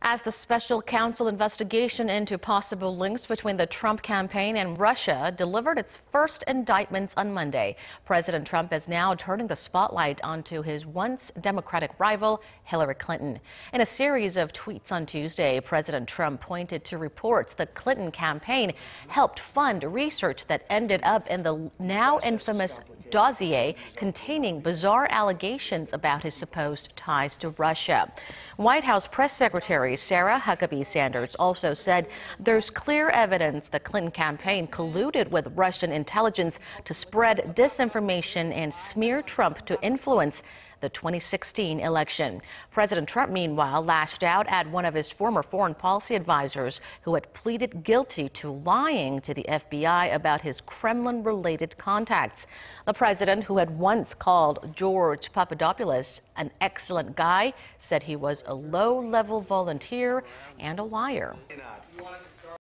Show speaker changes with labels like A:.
A: As the special counsel investigation into possible links between the Trump campaign and Russia delivered its first indictments on Monday, President Trump is now turning the spotlight onto his once Democratic rival, Hillary Clinton. In a series of tweets on Tuesday, President Trump pointed to reports the Clinton campaign helped fund research that ended up in the now infamous dossier containing bizarre allegations about his supposed ties to Russia. White House Press Secretary Sarah Huckabee Sanders also said there's clear evidence the Clinton campaign colluded with Russian intelligence to spread disinformation and smear Trump to influence the 2016 election. President Trump, meanwhile, lashed out at one of his former foreign policy advisors who had pleaded guilty to lying to the FBI about his Kremlin related contacts. The president, who had once called George Papadopoulos an excellent guy, said he was a low level volunteer and a liar.